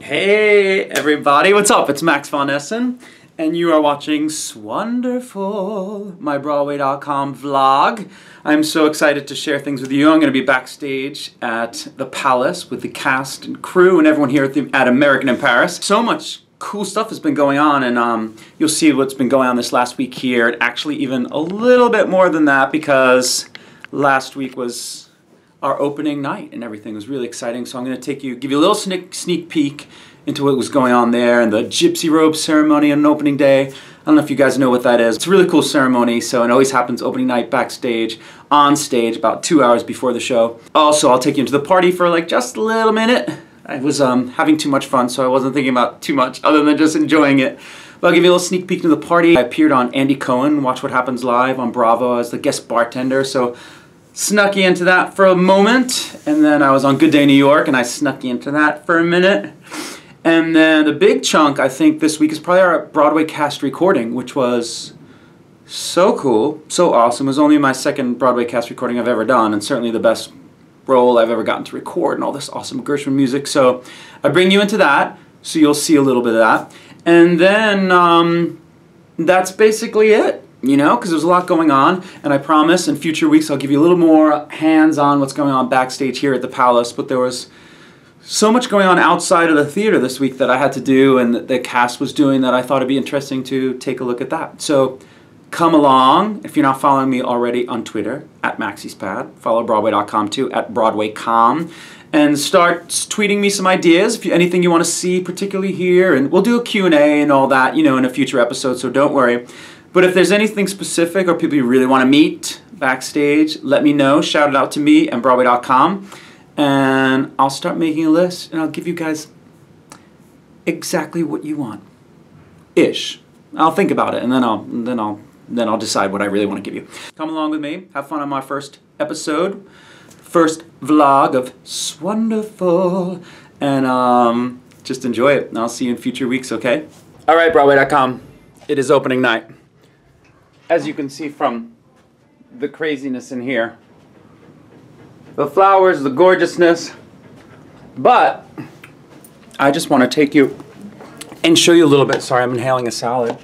Hey everybody, what's up? It's Max von Essen, and you are watching 'S Wonderful, my Broadway.com vlog. I'm so excited to share things with you. I'm going to be backstage at the Palace with the cast and crew and everyone here at, the, at American in Paris. So much cool stuff has been going on, and um, you'll see what's been going on this last week here, and actually even a little bit more than that because last week was our opening night and everything was really exciting. So I'm going to take you, give you a little sneak, sneak peek into what was going on there and the gypsy robe ceremony on opening day. I don't know if you guys know what that is. It's a really cool ceremony, so it always happens opening night backstage, on stage, about two hours before the show. Also, I'll take you into the party for like just a little minute. I was um, having too much fun, so I wasn't thinking about too much other than just enjoying it. But I'll give you a little sneak peek into the party. I appeared on Andy Cohen, Watch What Happens Live on Bravo as the guest bartender, so snuck into that for a moment, and then I was on Good Day New York, and I snuck into that for a minute. And then the big chunk, I think, this week is probably our Broadway cast recording, which was so cool, so awesome. It was only my second Broadway cast recording I've ever done, and certainly the best role I've ever gotten to record, and all this awesome Gershwin music. So I bring you into that, so you'll see a little bit of that. And then um, that's basically it you know, because there's a lot going on, and I promise in future weeks I'll give you a little more hands on what's going on backstage here at the Palace, but there was so much going on outside of the theater this week that I had to do and the cast was doing that I thought it'd be interesting to take a look at that. So come along, if you're not following me already on Twitter, at Maxie'sPad, follow Broadway.com too, at BroadwayCom, and start tweeting me some ideas, if you, anything you want to see particularly here, and we'll do a Q&A and all that, you know, in a future episode, so don't worry. But if there's anything specific or people you really want to meet backstage, let me know. Shout it out to me and Broadway.com. And I'll start making a list and I'll give you guys exactly what you want. Ish. I'll think about it and then I'll then I'll then I'll decide what I really want to give you. Come along with me. Have fun on my first episode. First vlog of 'S Wonderful. And um, just enjoy it. And I'll see you in future weeks, okay? Alright, Broadway.com. It is opening night as you can see from the craziness in here. The flowers, the gorgeousness. But I just want to take you and show you a little bit. Sorry, I'm inhaling a salad.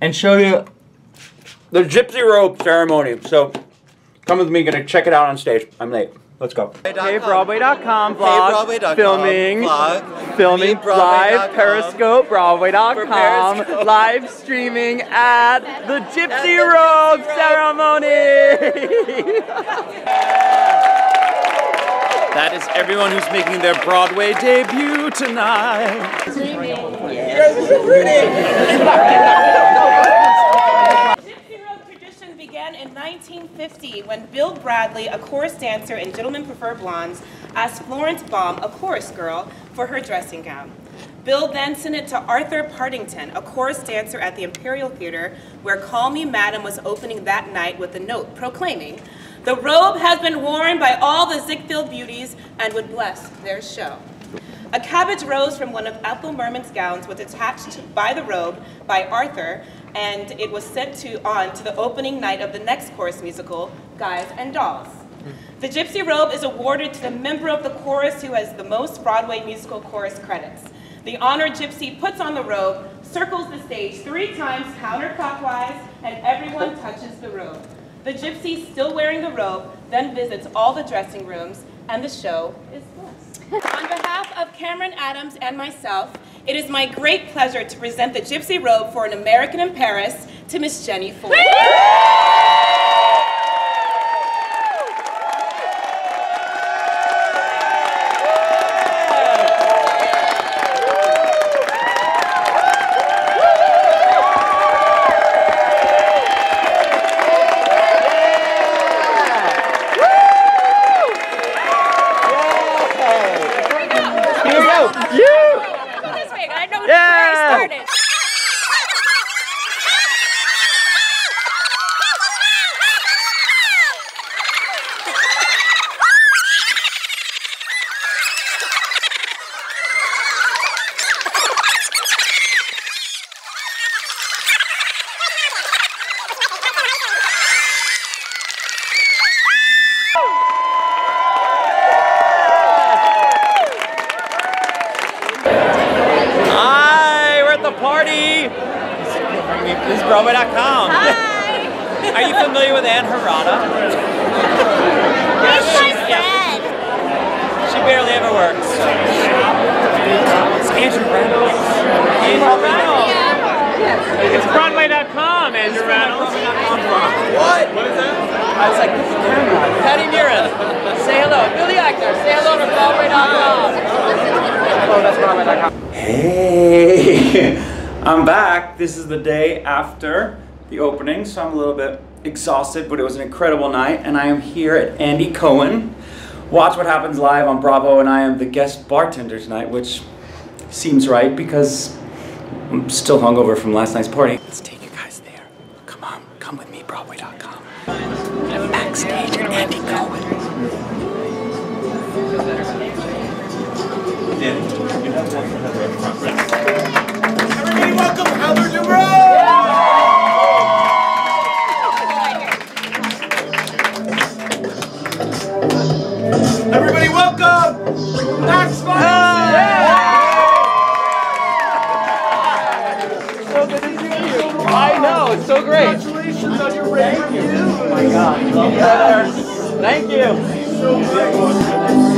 And show you the gypsy robe ceremony. So come with me, gonna check it out on stage. I'm late. Let's go. Hey Broadway.com vlog, Hey filming, vlog, filming live Periscope, Broadway.com, Periscope. live streaming at the Gypsy Robe ceremony. that is everyone who's making their Broadway debut tonight. Gypsy Robe tradition began in 1950 when Bill Bradley, a chorus dancer in Gentlemen Prefer Blondes, asked Florence Baum, a chorus girl, for her dressing gown. Bill then sent it to Arthur Partington, a chorus dancer at the Imperial Theater, where Call Me Madam was opening that night with a note proclaiming, The robe has been worn by all the Ziegfeld beauties and would bless their show. A cabbage rose from one of Ethel Merman's gowns was attached by the robe by Arthur, and it was sent to on to the opening night of the next chorus musical, Guys and Dolls. The Gypsy Robe is awarded to the member of the chorus who has the most Broadway musical chorus credits. The honored gypsy puts on the robe, circles the stage three times counterclockwise, and everyone touches the robe. The gypsy, still wearing the robe, then visits all the dressing rooms, and the show is. On behalf of Cameron Adams and myself, it is my great pleasure to present the Gypsy Robe for an American in Paris to Miss Jenny Ford. Started. Everybody! This is Broadway.com. Hi. Are you familiar with Ann Harada? Where's my friend? She barely ever works. It's Andrew Reynolds. Andrew Reynolds. It's Broadway.com, Andrew Reynolds. What? What is that? I was like, this is camera. Patti Murin. Say hello. Billy Eichner. Say hello to Broadway.com. Hello, that's Broadway.com. Hey, I'm back. This is the day after the opening, so I'm a little bit exhausted, but it was an incredible night, and I am here at Andy Cohen. Watch What Happens Live on Bravo, and I am the guest bartender tonight, which seems right because I'm still hungover from last night's party. Let's take you guys there. Come on, come with me, Broadway.com. Backstage at Andy Cohen. Everybody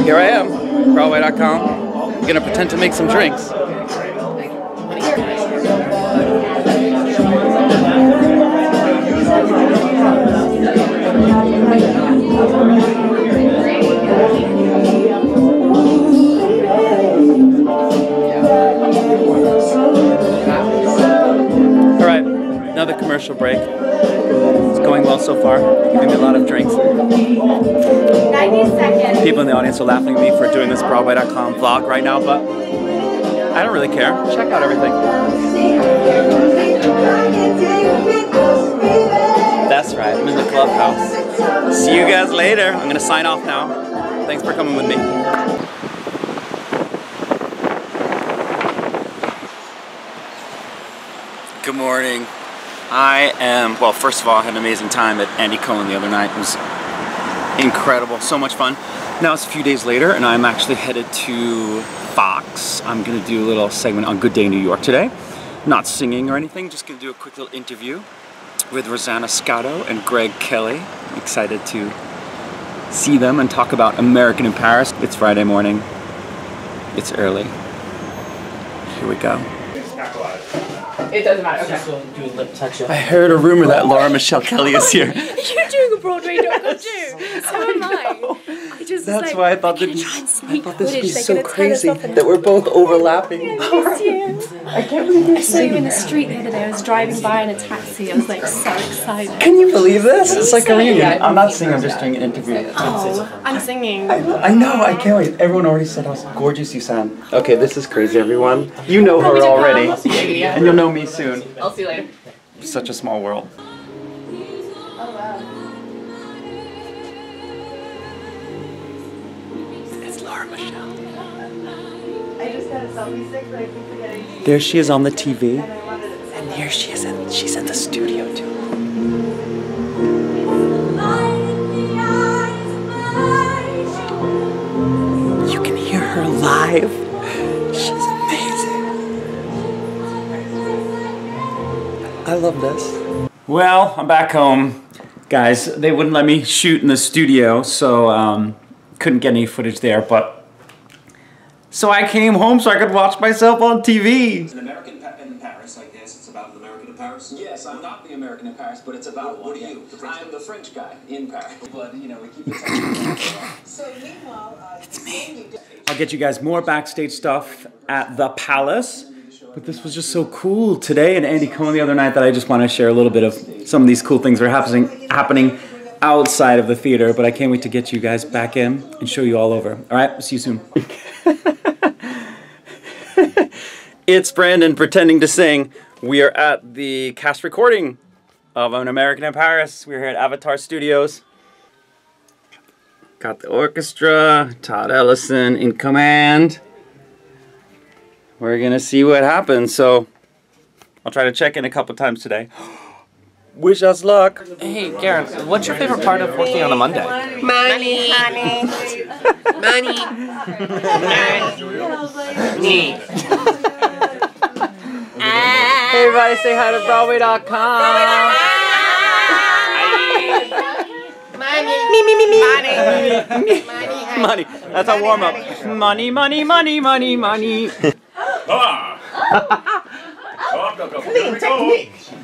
Here I am, Broadway.com. I'm gonna pretend to make some drinks. All right, another commercial break. It's going well so far. Giving me a lot of drinks. 90 seconds. People in the audience are laughing at me for doing this Broadway.com vlog right now, but I don't really care. Check out everything. That's right, I'm in the clubhouse. See you guys later. I'm gonna sign off now. Thanks for coming with me. Good morning. I am, well, first of all, I had an amazing time at Andy Cohen the other night. It was incredible, so much fun. Now it's a few days later, and I'm actually headed to Fox. I'm gonna do a little segment on Good Day New York today. Not singing or anything, just gonna do a quick little interview with Rosanna Scotto and Greg Kelly. I'm excited to see them and talk about American in Paris. It's Friday morning. It's early. Here we go. It doesn't matter. Okay. Do a lip touch. I heard a rumor that Laura Michelle Kelly is here. You're doing a Broadway.com too. Oh so am I. I just That's like, why I thought they're that try and sneak thought this would be so They're gonna turn us crazy that we're both overlapping. I miss. I can't believe you're I saw you in the street the other day. I was driving by in a taxi. I was like so excited. Can you believe this? It's like a reunion. I'm not singing, I'm just doing an interview. Oh, I'm singing. I know, I can't wait. Everyone already said how gorgeous you sound. Okay, this is crazy, everyone. You know her already, and you'll know me soon. I'll see you later. Such a small world. Oh, it's Laura Michelle. There she is on the TV, and here she is. In, she's in the studio too. You can hear her live. She's amazing. I love this. Well, I'm back home. Guys, they wouldn't let me shoot in the studio, so um, couldn't get any footage there, but so I came home so I could watch myself on TV. an American pa- in Paris like this. It's about an American in Paris. Yes, I'm not the American in Paris, but it's about what, what are you? I'm the French guy in Paris. But you know, we keep it. It's me. I'll get you guys more backstage stuff at the Palace. But this was just so cool today and Andy Cohen the other night that I just want to share a little bit of some of these cool things that are happening happening outside of the theater. But I can't wait to get you guys back in and show you all over. All right, see you soon. it's Brandon pretending to sing. We are at the cast recording of An American in Paris. We're here at Avatar Studios. Got the orchestra, Todd Ellison in command. We're gonna see what happens. So I'll try to check in a couple times today. Wish us luck. Hey, Garen, what's your favorite part of working on a Monday? Money, honey. Money. Money. Hey, everybody, say hi to Broadway.com. Money. Money. Money. That's a warm up. Money, money, money, money, money. Ah.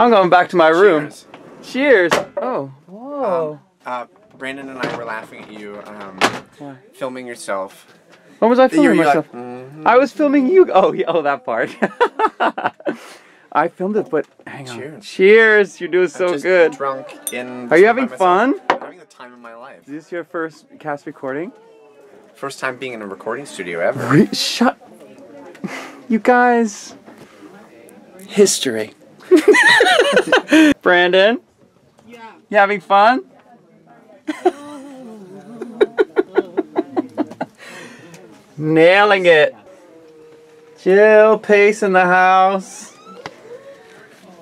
I'm going back to my room. Cheers. Oh, whoa. Uh, Brandon and I were laughing at you um, Why? filming yourself. When was I filming You're myself? like, mhm. I was filming you. Oh, yeah, oh, that part. I filmed it, but hang on. Cheers. Cheers. You're doing I'm so just good. Drunk in. Are you having fun? I'm having the time of my life. Is this your first cast recording? First time being in a recording studio ever. Re- shut. You guys. History. Brandon. Yeah. You having fun? Nailing it. Jill Pace in the house.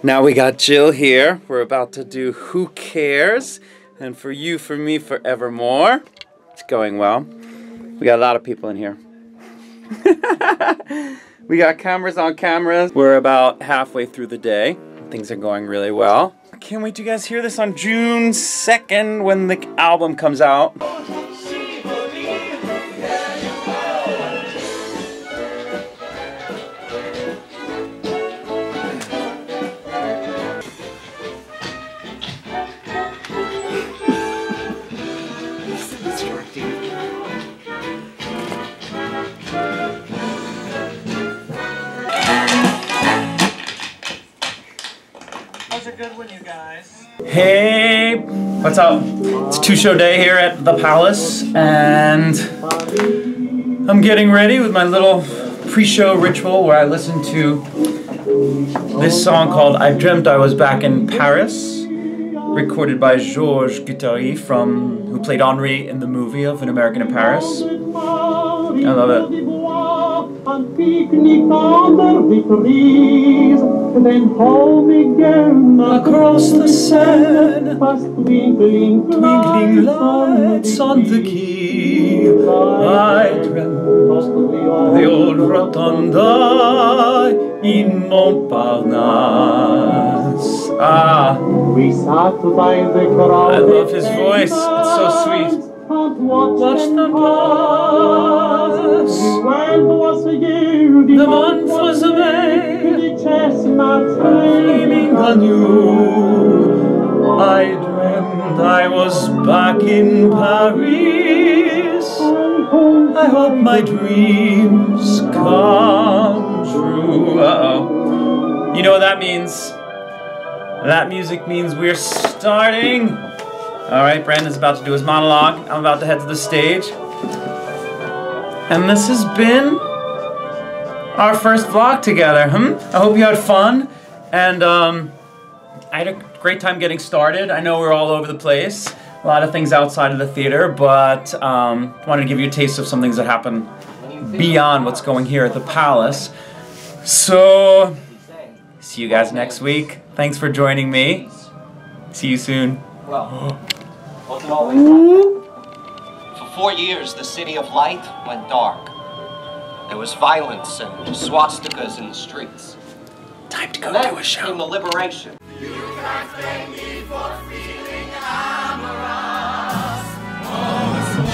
Now we got Jill here. We're about to do Who Cares? And for you, for me, forevermore. It's going well. We got a lot of people in here. we got cameras on cameras. We're about halfway through the day. Things are going really well. I can't wait to you guys hear this on June 2nd when the album comes out. What's up? It's two show day here at the Palace, and I'm getting ready with my little pre show ritual where I listen to this song called I Dreamt I Was Back in Paris, recorded by Georges Guétary, from, who played Henri in the movie of An American in Paris. I love it. Then home again across the sand, Seine, twinkling lights on the quay, I dreamt the old rotunda in Montparnasse. Ah, we sat by the crowd. I love his voice. It's so sweet. Watch them pass. The month was May, anew. I dreamt I was back in Paris. I hope my dreams come true. Uh-oh. You know what that means? That music means we're starting. All right, Brandon's about to do his monologue. I'm about to head to the stage. And this has been our first vlog together. Hmm? I hope you had fun. And um, I had a great time getting started. I know we're all over the place. A lot of things outside of the theater, but um, wanted to give you a taste of some things that happen beyond what's going here at the Palace. So, see you guys next week. Thanks for joining me. See you soon. Well, For four years, the city of light went dark. There was violence and swastikas in the streets. Time to go And then do a show. came the liberation. You can't blame me for feeling amorous. Oh,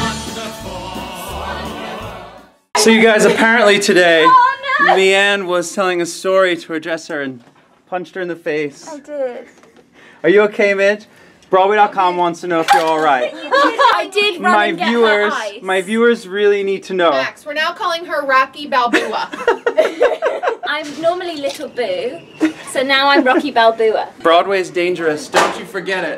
wonderful. So you guys, apparently today, Oh, no. Leanne was telling a story to her dresser and punched her in the face. I did. Are you okay, Midge? Broadway.com wants to know if you're all right. I did run My and get viewers, her ice. my viewers really need to know. Max, we're now calling her Rocky Balboa. I'm normally Little Boo, so now I'm Rocky Balboa. Broadway's dangerous. Don't you forget it.